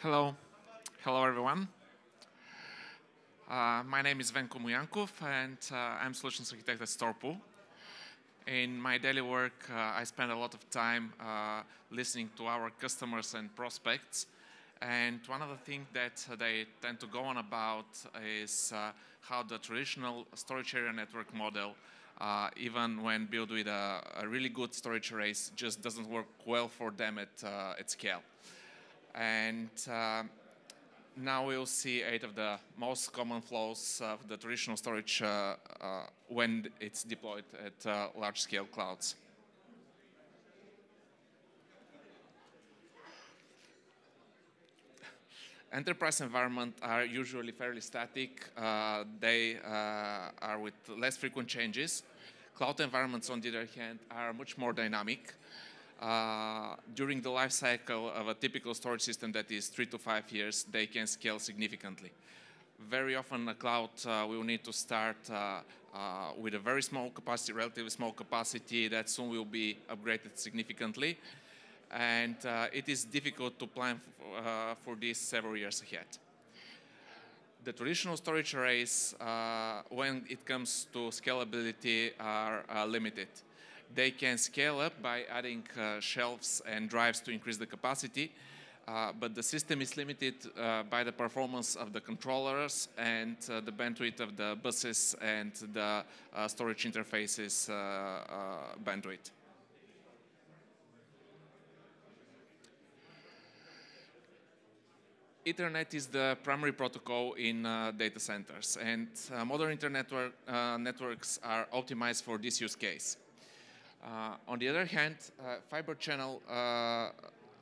Hello. Hello, everyone. Uh, my name is Venko Moyankov, and uh, I'm solutions architect at StorPool. In my daily work, uh, I spend a lot of time uh, listening to our customers and prospects. And one of the things that they tend to go on about is uh, how the traditional storage area network model, uh, even when built with a, a, really good storage arrays, just doesn't work well for them at, at scale. And now we'll see eight of the most common flaws of the traditional storage uh, uh, when it's deployed at uh, large-scale clouds. Enterprise environments are usually fairly static. Uh, they uh, are with less frequent changes. Cloud environments, on the other hand, are much more dynamic uh, during the life cycle of a typical storage system that is three to five years, they can scale significantly. Very often a cloud uh, will need to start uh, uh with a very small capacity, relatively small capacity that soon will be upgraded significantly. And uh, it is difficult to plan for this several years ahead. The traditional storage arrays, when it comes to scalability, are limited they can scale up by adding uh, shelves and drives to increase the capacity. Uh, but the system is limited uh, by the performance of the controllers and uh, the bandwidth of the buses and the uh, storage interfaces uh, bandwidth. Ethernet is the primary protocol in data centers, and modern Internet network, networks are optimized for this use case. Uh, on the other hand, uh, fiber channel, uh,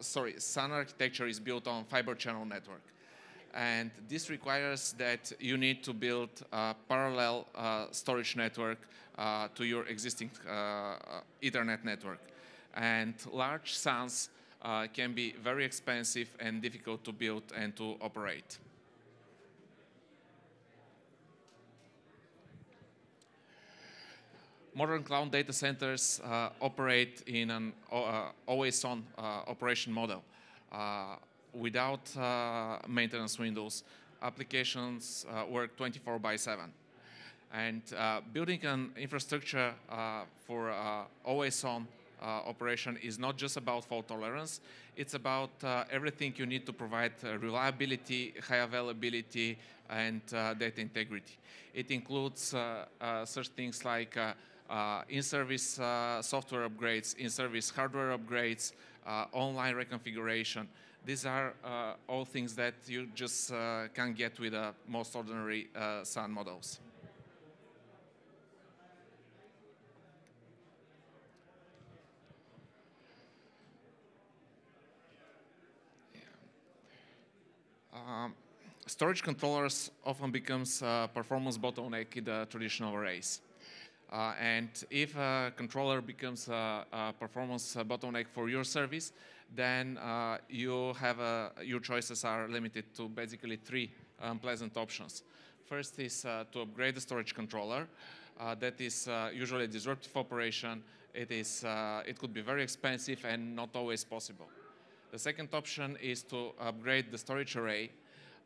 sorry, SAN architecture is built on fiber channel network. And this requires that you need to build a parallel uh, storage network uh, to your existing uh, Ethernet network. And large SANs can be very expensive and difficult to build and to operate. Modern cloud data centers uh, operate in an uh, always-on uh, operation model. Uh, without uh, maintenance windows, applications uh, work 24 by 7. And building an infrastructure for always-on operation is not just about fault tolerance, it's about everything you need to provide reliability, high availability, and data integrity. It includes such things like uh, in-service uh, software upgrades, in-service hardware upgrades, uh, online reconfiguration. These are all things that you just can't get with the most ordinary SAN models. Um, storage controllers often becomes a performance bottleneck in the traditional arrays. Uh, and if a controller becomes a, a, performance bottleneck for your service, then uh, you have a, your choices are limited to basically three unpleasant options. First is uh, to upgrade the storage controller. Uh, that is uh, usually a disruptive operation. It, is, uh, it could be very expensive and not always possible. The second option is to upgrade the storage array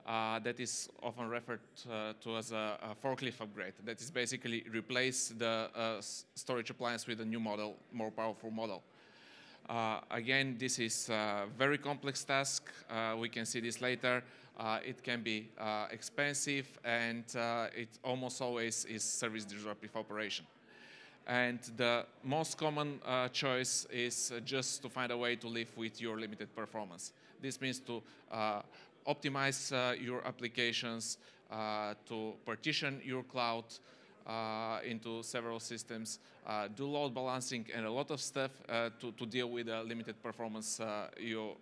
that is often referred uh, to as a, a, forklift upgrade. That is basically replace the uh, storage appliance with a new model, more powerful model. Uh, again, this is a very complex task. Uh, we can see this later. Uh, it can be expensive and it almost always is service disruptive operation. And the most common choice is just to find a way to live with your limited performance. This means to optimize uh, your applications, uh, to partition your cloud uh, into several systems, do load balancing, and a lot of stuff to, to deal with the limited performance you,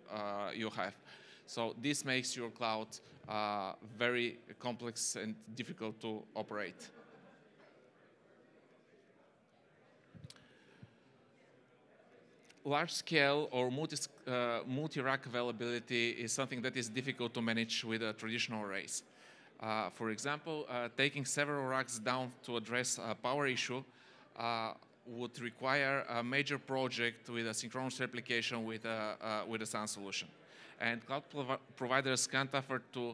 you have. So this makes your cloud very complex and difficult to operate. Large scale or multi, uh, multi-rack availability is something that is difficult to manage with a traditional arrays. Uh, for example, uh, taking several racks down to address a power issue uh, would require a major project with a synchronous replication with a, uh, with a SAN solution. and cloud provi providers can't afford to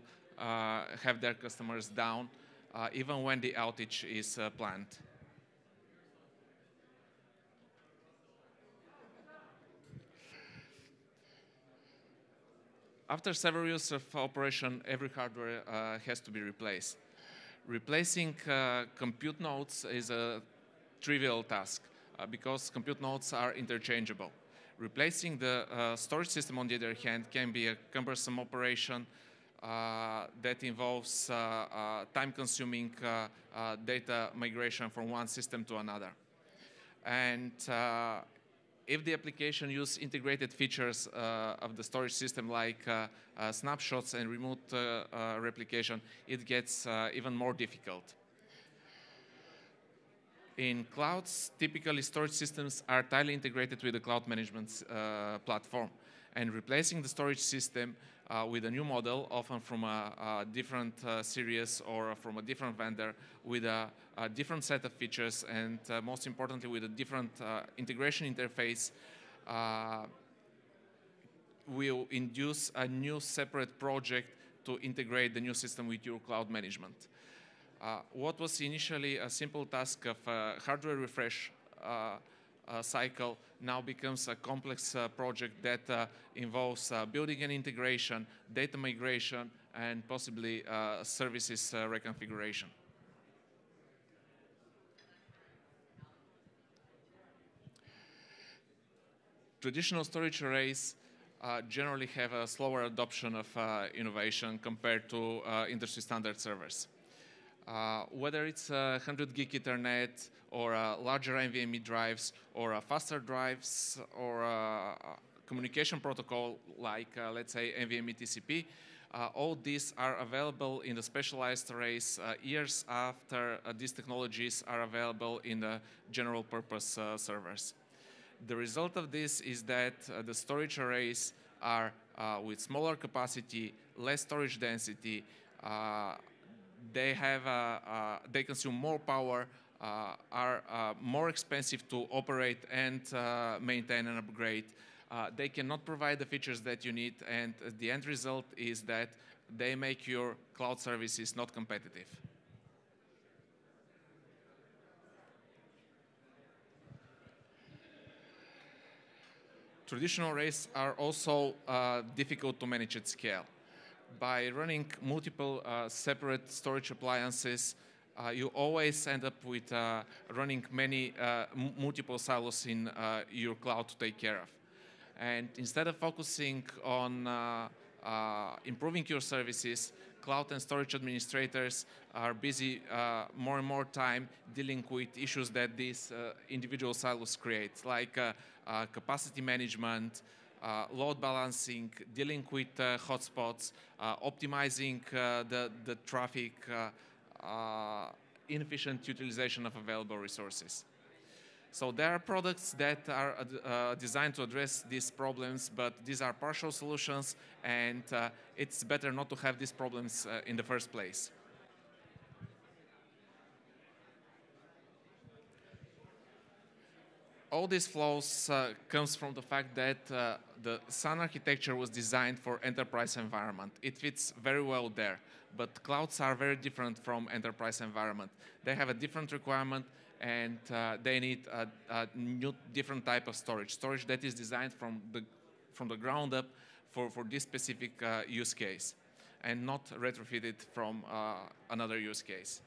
have their customers down even when the outage is planned. After several years of operation, every hardware uh, has to be replaced. Replacing uh, compute nodes is a trivial task uh, because compute nodes are interchangeable. Replacing the uh, storage system, on the other hand, can be a cumbersome operation uh, that involves uh, time-consuming data migration from one system to another. And if the application use integrated features uh, of the storage system like uh, uh, snapshots and remote replication, it gets even more difficult. In clouds, typically storage systems are tightly integrated with the cloud management uh, platform. And replacing the storage system uh, with a new model, often from a, a different uh, series or from a different vendor, with a, a different set of features, and uh, most importantly, with a different uh, integration interface, uh, will induce a new separate project to integrate the new system with your cloud management. Uh, what was initially a simple task of hardware refresh cycle now becomes a complex uh, project that uh, involves building an integration, data migration, and possibly services reconfiguration. Traditional storage arrays uh, generally have a slower adoption of uh, innovation compared to uh, industry standard servers. Uh, whether it's 100 gig Ethernet or larger NVMe drives or faster drives or a communication protocol like, uh, let's say, NVMe TCP, uh, all these are available in the specialized arrays uh, years after uh, these technologies are available in the general purpose servers. The result of this is that the storage arrays are with smaller capacity, less storage density, they have uh, uh, they consume more power, uh, are more expensive to operate and maintain and upgrade. they cannot provide the features that you need, and the end result is that they make your cloud services not competitive. Traditional arrays are also uh, difficult to manage at scale by running multiple uh, separate storage appliances, uh, you always end up with uh, running many uh, multiple silos in uh, your cloud to take care of. And instead of focusing on uh, improving your services, cloud and storage administrators are busy more and more time dealing with issues that these individual silos create, like capacity management, uh, load balancing, dealing with uh, hotspots, uh, optimizing the, the traffic, inefficient utilization of available resources. So there are products that are uh, designed to address these problems, but these are partial solutions, and uh, it's better not to have these problems uh, in the first place. All these flaws uh, comes from the fact that uh, the SAN architecture was designed for enterprise environment. It fits very well there, but clouds are very different from enterprise environment. They have a different requirement and uh, they need a, a, new different type of storage, storage that is designed from the, from the ground up for, for this specific uh, use case and not retrofitted from uh, another use case.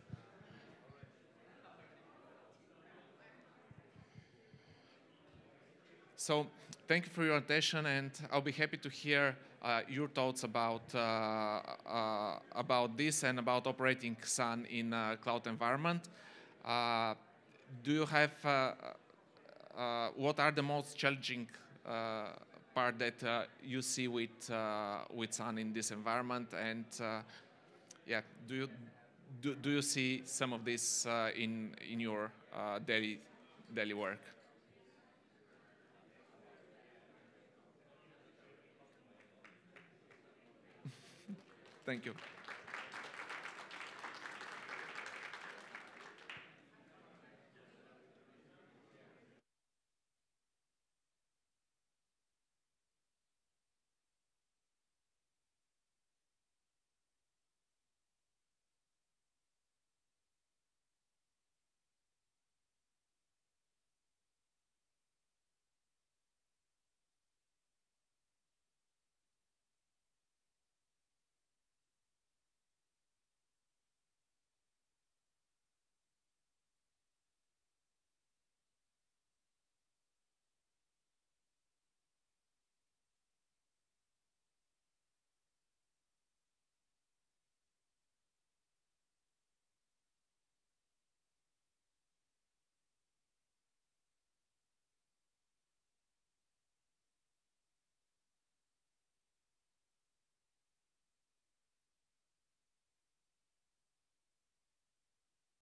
So thank you for your attention, and I'll be happy to hear uh, your thoughts about uh, uh, about this and about operating SAN in a cloud environment. Uh, do you have uh, uh, what are the most challenging part that you see with with SAN in this environment? And yeah, do you do, do you see some of this in in your daily daily work? Thank you.